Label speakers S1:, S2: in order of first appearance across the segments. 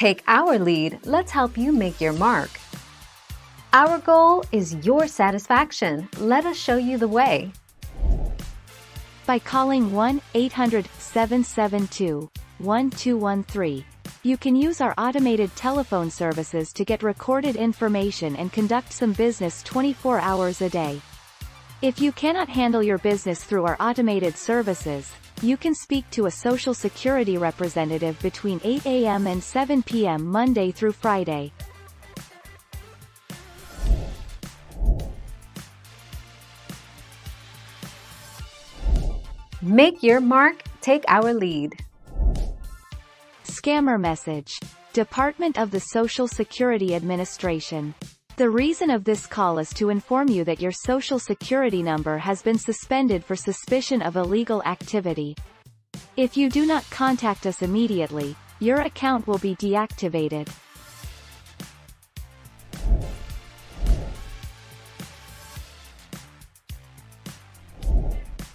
S1: Take our lead, let's help you make your mark. Our goal is your satisfaction. Let us show you the way.
S2: By calling 1-800-772-1213, you can use our automated telephone services to get recorded information and conduct some business 24 hours a day. If you cannot handle your business through our automated services, you can speak to a Social Security representative between 8 a.m. and 7 p.m. Monday through Friday.
S1: Make your mark, take our lead.
S2: Scammer message. Department of the Social Security Administration. The reason of this call is to inform you that your social security number has been suspended for suspicion of illegal activity. If you do not contact us immediately, your account will be deactivated.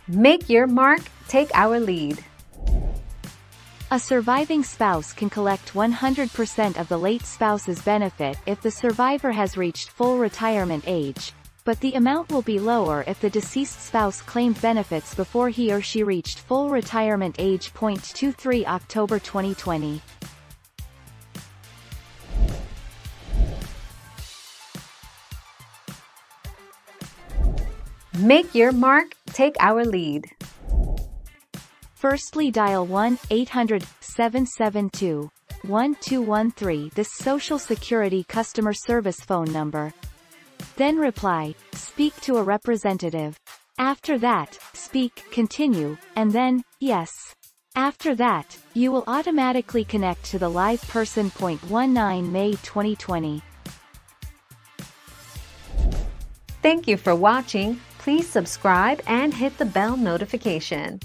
S1: Make your mark, take our lead.
S2: A surviving spouse can collect 100% of the late spouse's benefit if the survivor has reached full retirement age, but the amount will be lower if the deceased spouse claimed benefits before he or she reached full retirement age. 23 October 2020.
S1: Make your mark, take our lead.
S2: Firstly dial 1-800-772-1213 this Social Security customer service phone number. Then reply, speak to a representative. After that, speak, continue, and then, yes. After that, you will automatically connect to the live person. Point 19 May 2020.
S1: Thank you for watching. Please subscribe and hit the bell notification.